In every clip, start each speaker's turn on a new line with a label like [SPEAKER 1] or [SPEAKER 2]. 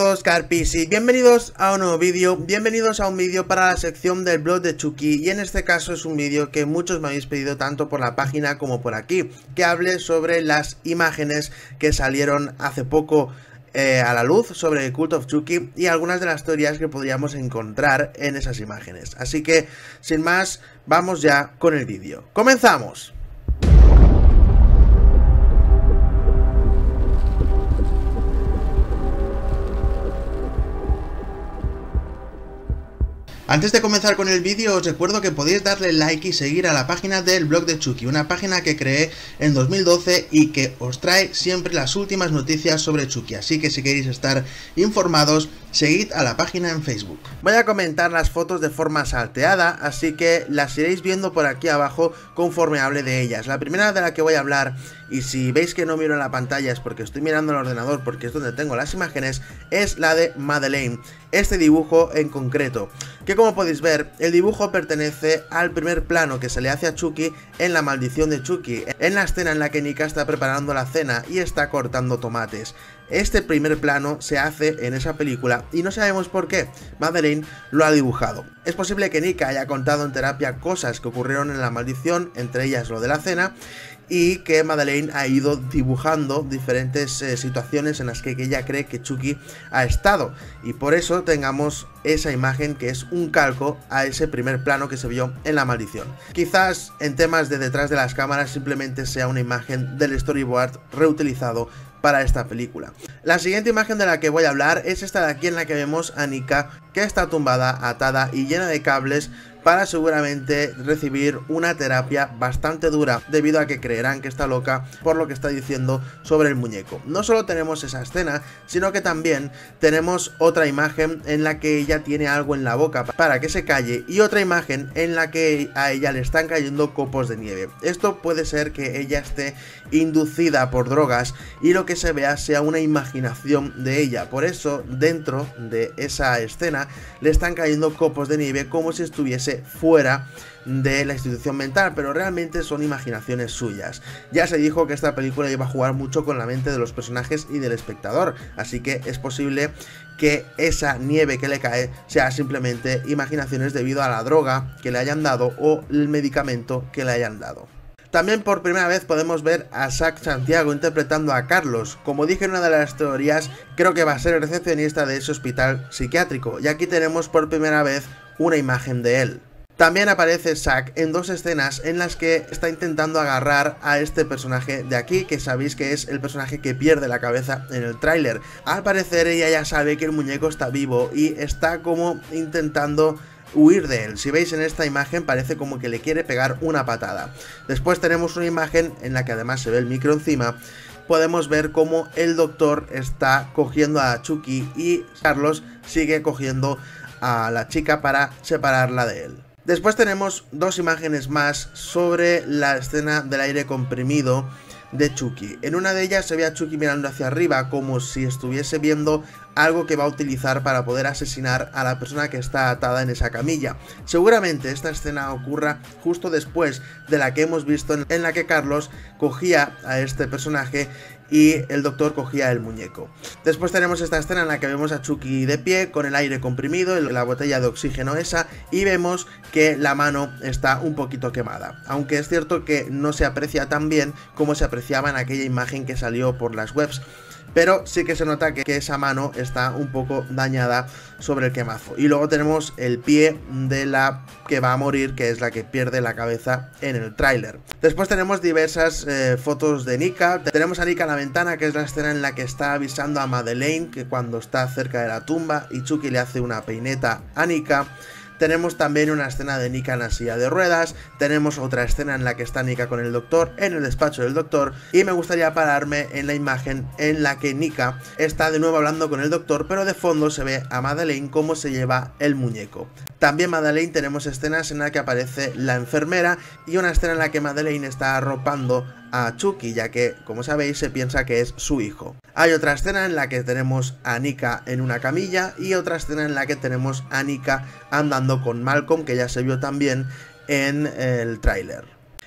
[SPEAKER 1] todos bienvenidos a un nuevo vídeo, bienvenidos a un vídeo para la sección del blog de Chucky y en este caso es un vídeo que muchos me habéis pedido tanto por la página como por aquí, que hable sobre las imágenes que salieron hace poco eh, a la luz sobre el Cult of Chucky y algunas de las teorías que podríamos encontrar en esas imágenes. Así que, sin más, vamos ya con el vídeo. ¡Comenzamos! Antes de comenzar con el vídeo os recuerdo que podéis darle like y seguir a la página del blog de Chucky, una página que creé en 2012 y que os trae siempre las últimas noticias sobre Chucky, así que si queréis estar informados, seguid a la página en Facebook. Voy a comentar las fotos de forma salteada, así que las iréis viendo por aquí abajo conforme hable de ellas. La primera de la que voy a hablar, y si veis que no miro la pantalla es porque estoy mirando el ordenador porque es donde tengo las imágenes, es la de Madeleine, este dibujo en concreto que como podéis ver, el dibujo pertenece al primer plano que se le hace a Chucky en La maldición de Chucky, en la escena en la que Nika está preparando la cena y está cortando tomates. Este primer plano se hace en esa película y no sabemos por qué, Madeleine lo ha dibujado. Es posible que Nika haya contado en terapia cosas que ocurrieron en la maldición, entre ellas lo de la cena, y que Madeleine ha ido dibujando diferentes eh, situaciones en las que ella cree que Chucky ha estado y por eso tengamos esa imagen que es un calco a ese primer plano que se vio en la maldición. Quizás en temas de detrás de las cámaras simplemente sea una imagen del storyboard reutilizado para esta película. La siguiente imagen de la que voy a hablar es esta de aquí en la que vemos a Nika que está tumbada, atada y llena de cables para seguramente recibir una terapia bastante dura debido a que creerán que está loca por lo que está diciendo sobre el muñeco. No solo tenemos esa escena, sino que también tenemos otra imagen en la que ella tiene algo en la boca para que se calle y otra imagen en la que a ella le están cayendo copos de nieve. Esto puede ser que ella esté inducida por drogas y lo que se vea sea una imaginación de ella. Por eso dentro de esa escena le están cayendo copos de nieve como si estuviese fuera de la institución mental, pero realmente son imaginaciones suyas. Ya se dijo que esta película iba a jugar mucho con la mente de los personajes y del espectador, así que es posible que esa nieve que le cae sea simplemente imaginaciones debido a la droga que le hayan dado o el medicamento que le hayan dado. También por primera vez podemos ver a Zack Santiago interpretando a Carlos. Como dije en una de las teorías, creo que va a ser el recepcionista de ese hospital psiquiátrico. Y aquí tenemos por primera vez una imagen de él. También aparece Zack en dos escenas en las que está intentando agarrar a este personaje de aquí, que sabéis que es el personaje que pierde la cabeza en el tráiler. Al parecer ella ya sabe que el muñeco está vivo y está como intentando huir de él. Si veis en esta imagen parece como que le quiere pegar una patada. Después tenemos una imagen en la que además se ve el micro encima. Podemos ver cómo el doctor está cogiendo a Chucky y Carlos sigue cogiendo a la chica para separarla de él. Después tenemos dos imágenes más sobre la escena del aire comprimido de Chucky. En una de ellas se ve a Chucky mirando hacia arriba como si estuviese viendo algo que va a utilizar para poder asesinar a la persona que está atada en esa camilla. Seguramente esta escena ocurra justo después de la que hemos visto en la que Carlos cogía a este personaje y el doctor cogía el muñeco. Después tenemos esta escena en la que vemos a Chucky de pie con el aire comprimido, la botella de oxígeno esa y vemos que la mano está un poquito quemada. Aunque es cierto que no se aprecia tan bien como se apreciaba en aquella imagen que salió por las webs pero sí que se nota que, esa mano está un poco dañada sobre el quemazo. Y luego tenemos el pie de la que va a morir, que es la que pierde la cabeza en el tráiler. Después tenemos diversas eh, fotos de Nika. Tenemos a Nika en la ventana, que es la escena en la que está avisando a Madeleine que cuando está cerca de la tumba y Chucky le hace una peineta a Nika. Tenemos también una escena de Nika en la silla de ruedas, tenemos otra escena en la que está Nika con el doctor en el despacho del doctor y me gustaría pararme en la imagen en la que Nika está de nuevo hablando con el doctor pero de fondo se ve a Madeleine cómo se lleva el muñeco. También Madeleine tenemos escenas en la que aparece la enfermera y una escena en la que Madeleine está arropando a Chucky, ya que, como sabéis, se piensa que es su hijo. Hay otra escena en la que tenemos a Nika en una camilla y otra escena en la que tenemos a Nika andando con Malcolm, que ya se vio también en el tráiler.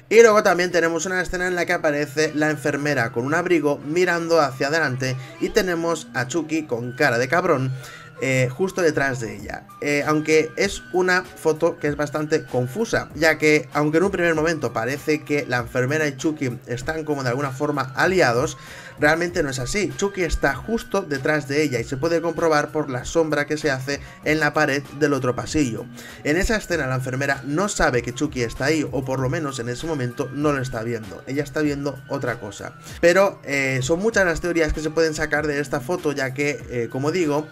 [SPEAKER 1] Y luego también tenemos una escena en la que aparece la enfermera con un abrigo mirando hacia adelante y tenemos a Chucky con cara de cabrón eh, justo detrás de ella. Eh, aunque es una foto que es bastante confusa, ya que aunque en un primer momento parece que la enfermera y Chucky están como de alguna forma aliados, realmente no es así. Chucky está justo detrás de ella y se puede comprobar por la sombra que se hace en la pared del otro pasillo. En esa escena la enfermera no sabe que Chucky está ahí, o por lo menos en ese momento no lo está viendo. Ella está viendo otra cosa. Pero eh, son muchas las teorías que se pueden sacar de esta foto, ya que, como digo,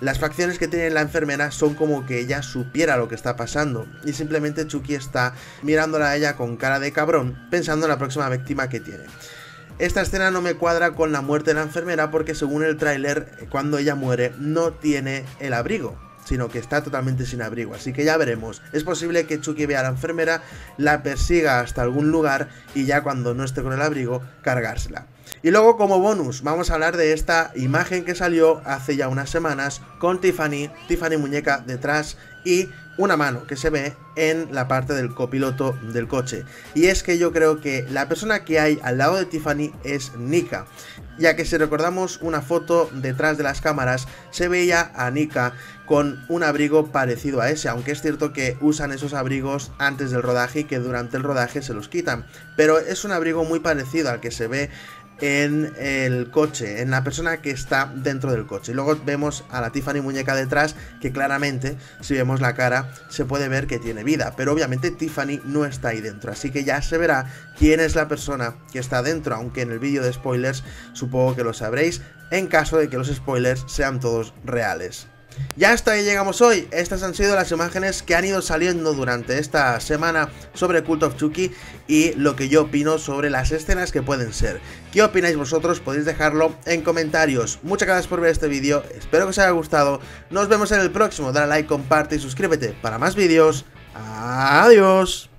[SPEAKER 1] las facciones que tiene la enfermera son como que ella supiera lo que está pasando y simplemente Chucky está mirándola a ella con cara de cabrón pensando en la próxima víctima que tiene. Esta escena no me cuadra con la muerte de la enfermera porque según el tráiler cuando ella muere no tiene el abrigo sino que está totalmente sin abrigo. Así que ya veremos. Es posible que Chucky vea a la enfermera, la persiga hasta algún lugar y ya cuando no esté con el abrigo, cargársela. Y luego como bonus vamos a hablar de esta imagen que salió hace ya unas semanas con Tiffany, Tiffany muñeca detrás y una mano que se ve en la parte del copiloto del coche. Y es que yo creo que la persona que hay al lado de Tiffany es Nika, ya que si recordamos una foto detrás de las cámaras se veía a Nika con un abrigo parecido a ese, aunque es cierto que usan esos abrigos antes del rodaje y que durante el rodaje se los quitan, pero es un abrigo muy parecido al que se ve en el coche, en la persona que está dentro del coche. Luego vemos a la Tiffany muñeca detrás, que claramente, si vemos la cara, se puede ver que tiene vida. Pero obviamente Tiffany no está ahí dentro, así que ya se verá quién es la persona que está dentro, aunque en el vídeo de spoilers supongo que lo sabréis, en caso de que los spoilers sean todos reales. Ya hasta ahí llegamos hoy, estas han sido las imágenes que han ido saliendo durante esta semana sobre Cult of Chucky y lo que yo opino sobre las escenas que pueden ser. ¿Qué opináis vosotros? Podéis dejarlo en comentarios. Muchas gracias por ver este vídeo, espero que os haya gustado, nos vemos en el próximo, dale like, comparte y suscríbete para más vídeos. Adiós.